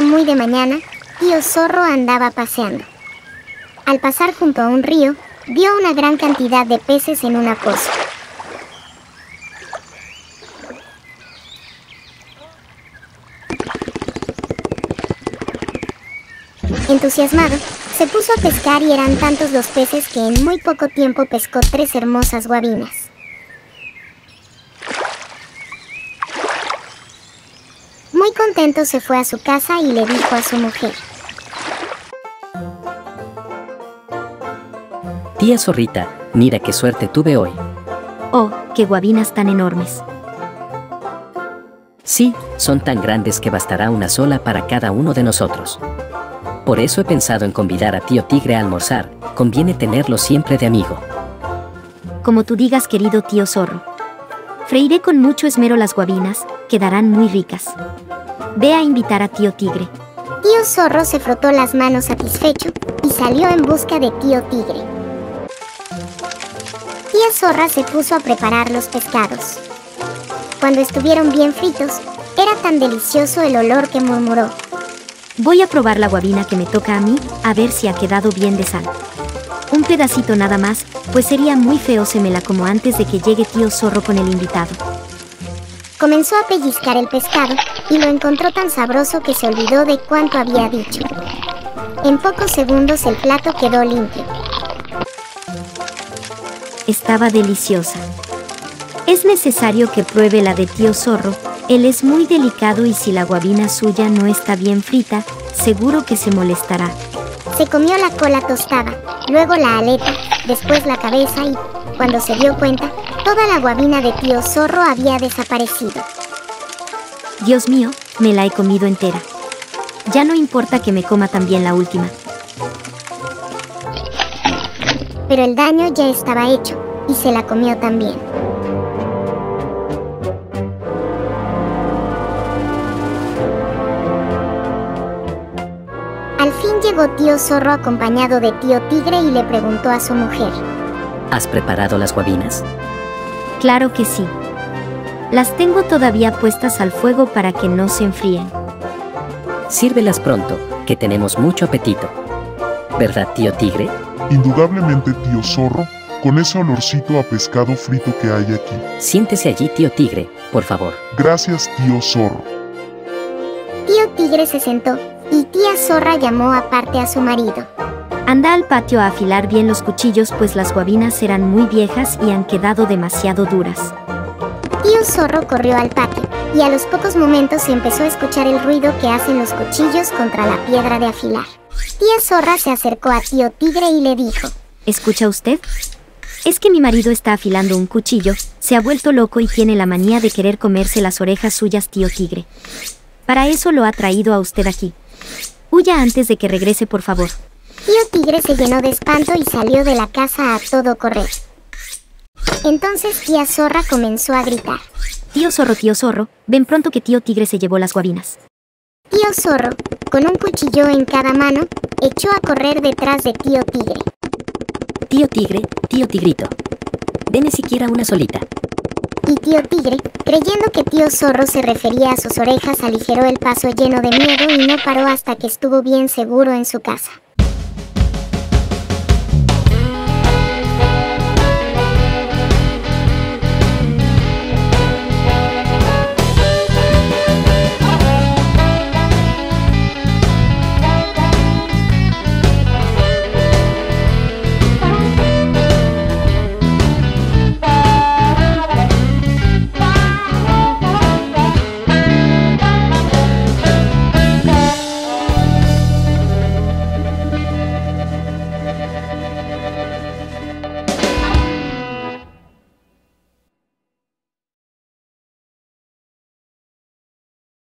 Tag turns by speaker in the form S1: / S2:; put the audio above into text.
S1: muy de mañana, tío zorro andaba paseando. Al pasar junto a un río, vio una gran cantidad de peces en una poza. Entusiasmado, se puso a pescar y eran tantos los peces que en muy poco tiempo pescó tres hermosas guabinas. Muy contento se fue a su casa y le dijo a su mujer.
S2: Tía Zorrita, mira qué suerte tuve hoy.
S3: Oh, qué guabinas tan enormes.
S2: Sí, son tan grandes que bastará una sola para cada uno de nosotros. Por eso he pensado en convidar a tío Tigre a almorzar, conviene tenerlo siempre de amigo.
S3: Como tú digas, querido tío zorro. Freiré con mucho esmero las guabinas, quedarán muy ricas. Ve a invitar a tío Tigre.
S1: Tío zorro se frotó las manos satisfecho y salió en busca de tío Tigre. Tía zorra se puso a preparar los pescados. Cuando estuvieron bien fritos, era tan delicioso el olor que murmuró.
S3: Voy a probar la guabina que me toca a mí, a ver si ha quedado bien de sal. Un pedacito nada más, pues sería muy feo se me la como antes de que llegue tío zorro con el invitado.
S1: Comenzó a pellizcar el pescado y lo encontró tan sabroso que se olvidó de cuánto había dicho. En pocos segundos el plato quedó limpio.
S3: Estaba deliciosa. Es necesario que pruebe la de tío zorro, él es muy delicado y si la guabina suya no está bien frita, seguro que se molestará.
S1: Se comió la cola tostada, luego la aleta, después la cabeza y, cuando se dio cuenta, toda la guabina de tío zorro había desaparecido.
S3: Dios mío, me la he comido entera. Ya no importa que me coma también la última.
S1: Pero el daño ya estaba hecho, y se la comió también. Al fin llegó tío zorro acompañado de tío tigre y le preguntó a su mujer.
S2: ¿Has preparado las guabinas?
S3: Claro que sí. Las tengo todavía puestas al fuego para que no se enfríen.
S2: Sírvelas pronto, que tenemos mucho apetito. ¿Verdad, tío tigre?
S4: Indudablemente, tío zorro, con ese olorcito a pescado frito que hay aquí.
S2: Siéntese allí, tío tigre, por favor.
S4: Gracias, tío zorro.
S1: Tío tigre se sentó y tía zorra llamó aparte a su marido.
S3: Anda al patio a afilar bien los cuchillos pues las guabinas eran muy viejas y han quedado demasiado duras.
S1: Tío zorro corrió al patio y a los pocos momentos se empezó a escuchar el ruido que hacen los cuchillos contra la piedra de afilar. Tía zorra se acercó a tío tigre y le dijo,
S3: ¿Escucha usted? Es que mi marido está afilando un cuchillo, se ha vuelto loco y tiene la manía de querer comerse las orejas suyas, tío tigre. Para eso lo ha traído a usted aquí. Huya antes de que regrese, por favor.
S1: Tío Tigre se llenó de espanto y salió de la casa a todo correr. Entonces tía Zorra comenzó a gritar.
S3: Tío zorro, tío zorro, ven pronto que tío tigre se llevó las guabinas.
S1: Tío Zorro, con un cuchillo en cada mano, echó a correr detrás de tío Tigre.
S2: Tío tigre, tío tigrito. Deme siquiera una solita.
S1: Y tío Tigre, creyendo que tío Zorro se refería a sus orejas, aligeró el paso lleno de miedo y no paró hasta que estuvo bien seguro en su casa.